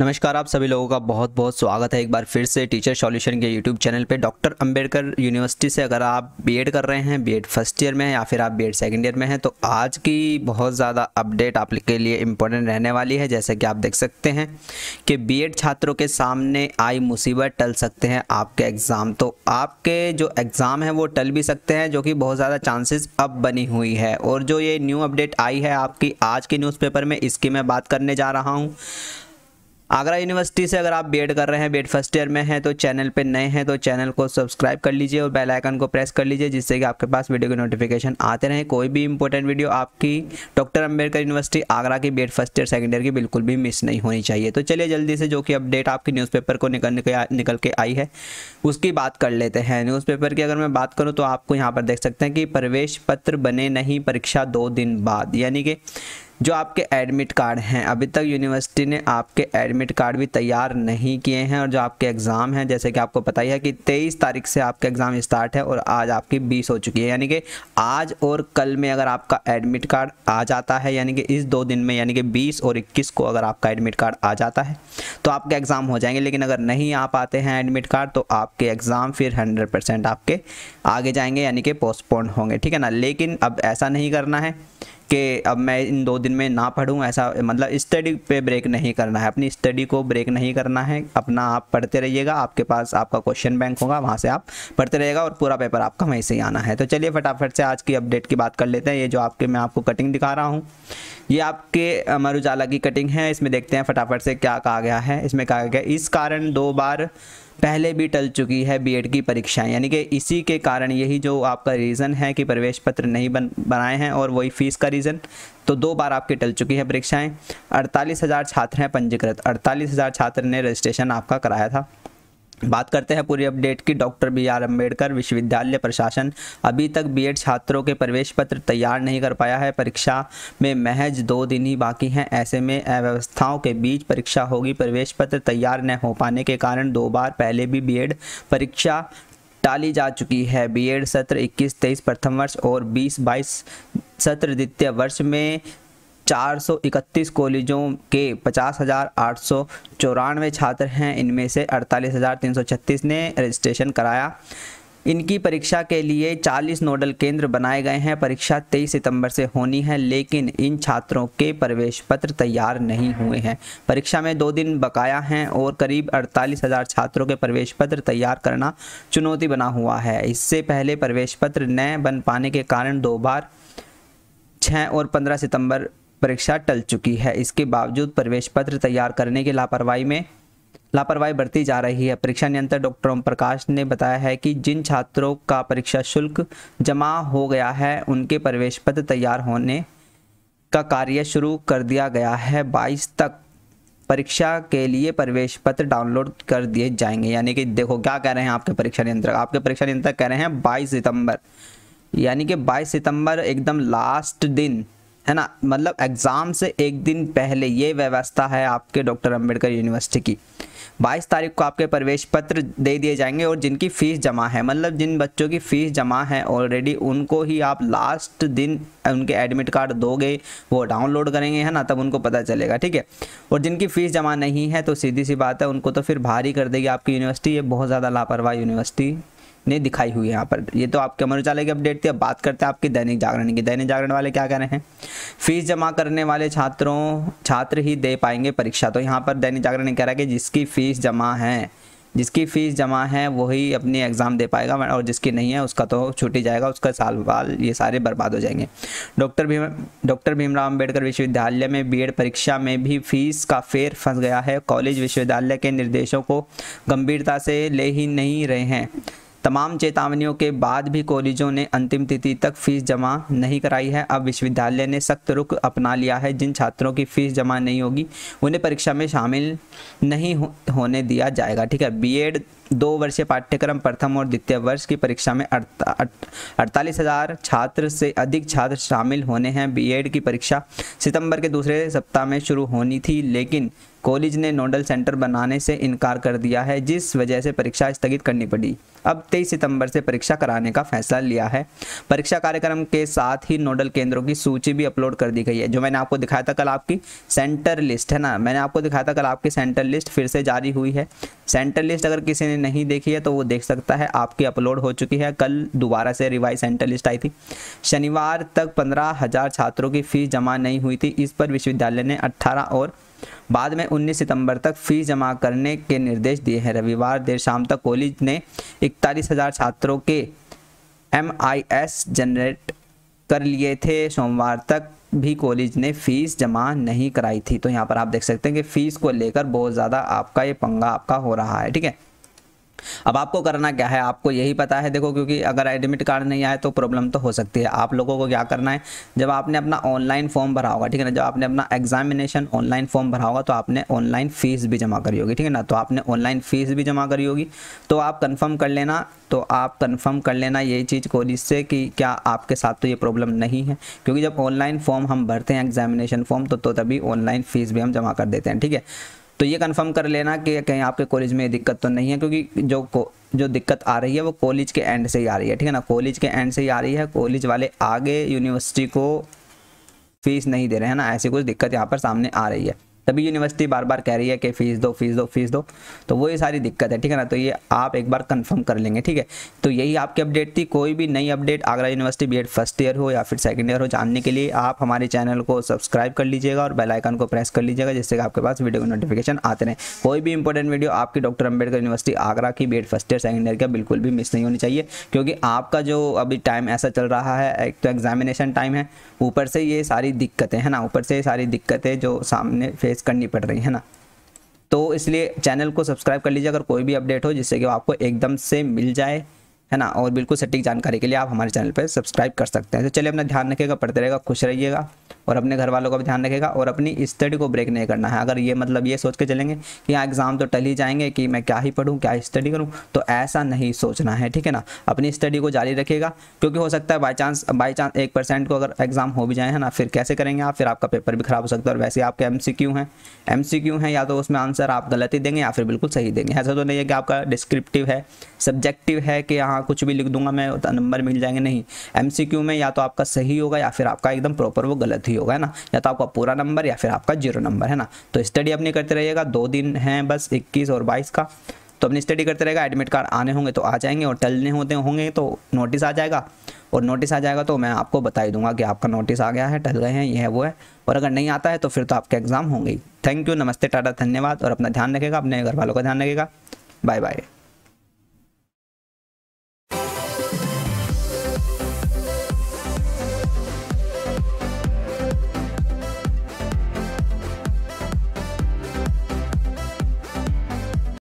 नमस्कार आप सभी लोगों का बहुत बहुत स्वागत है एक बार फिर से टीचर सॉल्यूशन के यूट्यूब चैनल पे। डॉक्टर अंबेडकर यूनिवर्सिटी से अगर आप बीएड कर रहे हैं बीएड फ़र्स्ट ईयर में या फिर आप बीएड सेकंड ईयर में हैं तो आज की बहुत ज़्यादा अपडेट आप के लिए इम्पोर्टेंट रहने वाली है। जैसे कि आप देख सकते हैं कि बी छात्रों के सामने आई मुसीबत टल सकते हैं आपके एग्ज़ाम तो आपके जो एग्ज़ाम है, वो टल भी सकते हैं, जो कि बहुत ज़्यादा चांसेस अब बनी हुई है। और जो ये न्यू अपडेट आई है आपकी आज के न्यूज़पेपर में, इसकी मैं बात करने जा रहा हूँ। आगरा यूनिवर्सिटी से अगर आप बीएड कर रहे हैं बीएड फ़र्स्ट ईयर में हैं तो चैनल पे नए हैं तो चैनल को सब्सक्राइब कर लीजिए और बेल आइकन को प्रेस कर लीजिए जिससे कि आपके पास वीडियो के नोटिफिकेशन आते रहे। कोई भी इंपॉर्टेंट वीडियो आपकी डॉक्टर अंबेडकर यूनिवर्सिटी आगरा की BEd first year second year की बिल्कुल भी मिस नहीं होनी चाहिए। तो चलिए जल्दी से जो कि अपडेट आपकी न्यूज़पेपर को निकल निकल के आई है, उसकी बात कर लेते हैं। न्यूज़पेपर की अगर मैं बात करूँ तो आपको यहाँ पर देख सकते हैं कि प्रवेश पत्र बने नहीं परीक्षा दो दिन बाद, यानी कि जो आपके एडमिट कार्ड हैं। अभी तक यूनिवर्सिटी ने आपके एडमिट कार्ड भी तैयार नहीं किए हैं और जो आपके एग्ज़ाम हैं, जैसे कि आपको पता ही है कि 23 तारीख से आपका एग्ज़ाम स्टार्ट है और आज आपकी 20 हो चुकी है। यानी कि आज और कल में अगर आपका एडमिट कार्ड आ जाता है, यानी कि इस दो दिन में, यानी कि बीस और इक्कीस को अगर आपका एडमिट कार्ड आ जाता है तो आपके एग्ज़ाम हो जाएँगे। लेकिन अगर नहीं आ पाते हैं एडमिट कार्ड तो आपके एग्ज़ाम फिर हंड्रेड आपके आगे जाएँगे, यानी कि पोस्टपोन होंगे। ठीक है ना? लेकिन अब ऐसा नहीं करना है। कि अब मैं इन दो दिन में ना पढ़ूँ, ऐसा मतलब स्टडी पे ब्रेक नहीं करना है। अपनी स्टडी को ब्रेक नहीं करना है। अपना आप पढ़ते रहिएगा, आपके पास आपका क्वेश्चन बैंक होगा, वहाँ से आप पढ़ते रहिएगा और पूरा पेपर आपका वहीं से ही आना है। तो चलिए फटाफट से आज की अपडेट की बात कर लेते हैं। ये जो आपके, मैं आपको कटिंग दिखा रहा हूँ, ये आपके अमर उजाला की कटिंग है। इसमें देखते हैं फटाफट से क्या कहा गया है। इसमें कहा गया इस कारण दो बार पहले भी टल चुकी है बीएड की परीक्षाएँ। यानी कि इसी के कारण यही जो आपका रीज़न है कि प्रवेश पत्र नहीं बन, बनाए हैं और वही फ़ीस का रीज़न तो दो बार आपकी टल चुकी है परीक्षाएँ। अड़तालीस हज़ार छात्र हैं पंजीकृत। अड़तालीस हज़ार छात्र ने रजिस्ट्रेशन आपका कराया था। बात करते हैं पूरी अपडेट की। डॉक्टर बी आर अंबेडकर विश्वविद्यालय प्रशासन अभी तक बीएड छात्रों के प्रवेश पत्र तैयार नहीं कर पाया है। परीक्षा में महज दो दिन ही बाकी हैं। ऐसे में अव्यवस्थाओं के बीच परीक्षा होगी। प्रवेश पत्र तैयार न हो पाने के कारण दो बार पहले भी बीएड परीक्षा टाली जा चुकी है। बीएड सत्र 21-23 प्रथम वर्ष और 20-22 सत्र द्वितीय वर्ष में 431 कॉलेजों के पचास छात्र हैं। इनमें से अड़तालीस हज़ार तीन सौ छत्तीस ने रजिस्ट्रेशन कराया। इनकी परीक्षा के लिए 40 नोडल केंद्र बनाए गए हैं। परीक्षा 23 सितंबर से होनी है, लेकिन इन छात्रों के प्रवेश पत्र तैयार नहीं हुए हैं। परीक्षा में दो दिन बकाया हैं और करीब अड़तालीस हज़ार छात्रों के प्रवेश पत्र तैयार करना चुनौती बना हुआ है। इससे पहले प्रवेश पत्र न बन पाने के कारण दो बार छः और पंद्रह सितंबर परीक्षा टल चुकी है। इसके बावजूद प्रवेश पत्र तैयार करने की लापरवाही में लापरवाही बढ़ती जा रही है। परीक्षा नियंत्रक डॉक्टर ओम प्रकाश ने बताया है कि जिन छात्रों का परीक्षा शुल्क जमा हो गया है, उनके प्रवेश पत्र तैयार होने का कार्य शुरू कर दिया गया है। 22 तक परीक्षा के लिए प्रवेश पत्र डाउनलोड कर दिए जाएँगे। यानी कि देखो क्या कह रहे हैं आपके परीक्षा नियंत्रक। आपके परीक्षा नियंत्रक कह रहे हैं 22 सितंबर। यानी कि 22 सितंबर एकदम लास्ट दिन है ना? मतलब एग्ज़ाम से एक दिन पहले ये व्यवस्था है आपके डॉक्टर अंबेडकर यूनिवर्सिटी की। 22 तारीख को आपके प्रवेश पत्र दे दिए जाएँगे और जिनकी फ़ीस जमा है मतलब जिन बच्चों की फ़ीस जमा है ऑलरेडी उनको ही आप लास्ट दिन उनके एडमिट कार्ड दोगे, वो डाउनलोड करेंगे, है ना? तब उनको पता चलेगा, ठीक है? और जिनकी फ़ीस जमा नहीं है तो सीधी सी बात है, उनको तो फिर भारी कर देगी आपकी यूनिवर्सिटी ये बहुत ज़्यादा लापरवाह यूनिवर्सिटी ने दिखाई हुई है यहाँ पर। ये तो आपके अमर उजाला की अपडेट थी, अब बात करते हैं आपकी दैनिक जागरण की। दैनिक जागरण वाले क्या कह रहे हैं? फ़ीस जमा करने वाले छात्रों, छात्र ही दे पाएँगे परीक्षा। तो यहाँ पर दैनिक जागरण कह रहा है कि जिसकी फ़ीस जमा है, जिसकी फ़ीस जमा है, वही अपनी एग्ज़ाम दे पाएगा और जिसकी नहीं है, उसका तो छूटी जाएगा, उसका साल बाल ये सारे बर्बाद हो जाएँगे। डॉक्टर भीम, डॉक्टर भीमराव अंबेडकर विश्वविद्यालय में बीएड परीक्षा में भी फ़ीस का फेर फंस गया है। कॉलेज विश्वविद्यालय के निर्देशों को गंभीरता से ले ही नहीं रहे हैं। तमाम चेतावनियों के बाद भी कॉलेजों ने अंतिम तिथि तक फ़ीस जमा नहीं कराई है। अब विश्वविद्यालय ने सख्त रुख अपना लिया है। जिन छात्रों की फ़ीस जमा नहीं होगी उन्हें परीक्षा में शामिल नहीं हो, होने दिया जाएगा। ठीक है बीएड दो वर्षीय पाठ्यक्रम प्रथम और द्वितीय वर्ष की परीक्षा में अड़तालीस हज़ार छात्र से अधिक छात्र शामिल होने हैं। बीएड की परीक्षा सितंबर के दूसरे सप्ताह में शुरू होनी थी, लेकिन कॉलेज ने नोडल सेंटर बनाने से इनकार कर दिया है, जिस वजह से परीक्षा स्थगित करनी पड़ी। अब 23 सितंबर से परीक्षा कराने का फैसला लिया है। परीक्षा कार्यक्रम के साथ ही नोडल केंद्रों की सूची भी अपलोड कर दी गई है, जो मैंने आपको दिखाया था कल आपकी सेंटर लिस्ट, है ना? मैंने आपको दिखाया था कल आपकी सेंटर लिस्ट फिर से जारी हुई है। सेंटर लिस्ट अगर किसी ने नहीं देखी है तो वो देख सकता है, आपकी अपलोड हो चुकी है। कल दोबारा से रिवाइज सेंटर लिस्ट आई थी। शनिवार तक पंद्रह हज़ार छात्रों की फ़ीस जमा नहीं हुई थी। इस पर विश्वविद्यालय ने अट्ठारह और बाद में 19 सितंबर तक फ़ीस जमा करने के निर्देश दिए हैं। रविवार देर शाम तक कॉलेज ने इकतालीस छात्रों के एम जनरेट कर लिए थे। सोमवार तक भी कॉलेज ने फ़ीस जमा नहीं कराई थी। तो यहाँ पर आप देख सकते हैं कि फ़ीस को लेकर बहुत ज़्यादा आपका ये पंगा आपका हो रहा है, ठीक है? अब आपको करना क्या है? आपको यही पता है देखो क्योंकि अगर एडमिट कार्ड नहीं आए तो प्रॉब्लम तो हो सकती है। आप लोगों को क्या करना है? जब आपने अपना ऑनलाइन फॉर्म भरा होगा ठीक है ना? जब आपने अपना एग्जामिनेशन ऑनलाइन फॉर्म भरा होगा तो आपने ऑनलाइन फ़ीस भी जमा करी होगी ठीक है ना? तो आपने ऑनलाइन फ़ीस भी जमा करी होगी। तो आप कन्फर्म कर लेना तो आप कन्फर्म कर लेना यही चीज़ को जिससे कि क्या आपके साथ तो ये प्रॉब्लम नहीं है? क्योंकि जब ऑनलाइन फॉर्म हम भरते हैं एग्जामिनेशन फॉर्म तो, तो तभी ऑनलाइन फ़ीस भी हम जमा कर देते हैं ठीक है? तो ये कंफर्म कर लेना कि कहीं आपके कॉलेज में दिक्कत तो नहीं है, क्योंकि जो जो दिक्कत आ रही है वो कॉलेज के एंड से ही आ रही है, ठीक है ना? कॉलेज के एंड से ही आ रही है कॉलेज वाले आगे यूनिवर्सिटी को फ़ीस नहीं दे रहे हैं ना? ऐसी कुछ दिक्कत यहाँ पर सामने आ रही है। तभी यूनिवर्सिटी बार बार कह रही है कि फ़ीस दो फ़ीस दो फ़ीस दो। तो वो ये सारी दिक्कत है, ठीक है ना? तो ये आप एक बार कंफर्म कर लेंगे, ठीक है? तो यही आपकी अपडेट थी। कोई भी नई update Agra university B first year हो या फिर सेकेंड ईयर हो, जानने के लिए आप हमारे चैनल को सब्सक्राइब कर लीजिएगा और बेलाइकन को प्रेस कर लीजिएगा, जिससे कि आपके पास वीडियो नोटिफिकेशन आते रहे। कोई भी इंपॉर्टेंट वीडियो आपकी डॉक्टर अंबेडकर यूनिवर्सिटी आगरा की B first year second year का, बिल्कुल भी मिस नहीं होनी चाहिए। क्योंकि आपका जो अभी टाइम ऐसा चल रहा है, एक तो एग्जामिनेशन टाइम है, ऊपर से ये सारी दिक्कतें, हैं ना? ऊपर से ये सारी दिक्कतें जो सामने फेस करनी पड़ रही, है ना? तो इसलिए चैनल को सब्सक्राइब कर लीजिए अगर कोई भी अपडेट हो, जिससे कि आपको एकदम से मिल जाए। है ना? और बिल्कुल सटीक जानकारी के लिए आप हमारे चैनल पर सब्सक्राइब कर सकते हैं। तो चलिए अपना ध्यान रखिएगा, पढ़ते रहेगा खुश रहिएगा और अपने घर वालों का भी ध्यान रखेगा और अपनी स्टडी को ब्रेक नहीं करना है। अगर ये मतलब ये सोच के चलेंगे कि यहाँ एग्ज़ाम तो टल ही जाएँगे कि मैं क्या ही पढ़ूँ, क्या स्टडी करूँ तो ऐसा नहीं सोचना है, ठीक है ना? अपनी स्टडी को जारी रखेगा क्योंकि हो सकता है बाई चांस बाई चांस एक परसेंट को अगर एग्ज़ाम हो भी जाए, है ना? फिर कैसे करेंगे आप? फिर आपका पेपर भी ख़राब हो सकता है और वैसे आपके एम सी क्यू हैं। एम सी क्यू हैं या तो उसमें आंसर आप गलत ही देंगे या फिर बिल्कुल सही देंगे। ऐसा तो नहीं है कि आपका डिस्क्रिप्टिव है सब्जेक्टिव है कि यहाँ कुछ भी लिख दूँगा, मैं नंबर मिल जाएँगे, नहीं। एमसीक्यू में या तो आपका सही होगा या फिर आपका एकदम प्रॉपर वो गलत ही होगा, है ना? या तो आपका पूरा नंबर या फिर आपका ज़ीरो नंबर है ना? तो स्टडी अपनी करते रहिएगा, दो दिन हैं बस, इक्कीस और बाईस का। तो अपनी स्टडी करते रहेगा एडमिट कार्ड आने होंगे तो आ जाएँगे और टलने होते होंगे तो नोटिस आ जाएगा। और नोटिस आ जाएगा तो मैं आपको बता ही दूँगा कि आपका नोटिस आ गया है, टल गए हैं, ये है, वो है। और अगर नहीं आता है तो फिर तो आपके एग्ज़ाम होंगे थैंक यू नमस्ते, टाटा, धन्यवाद। और अपना ध्यान रखेगा अपने घर वालों का ध्यान रखेगा बाय बाय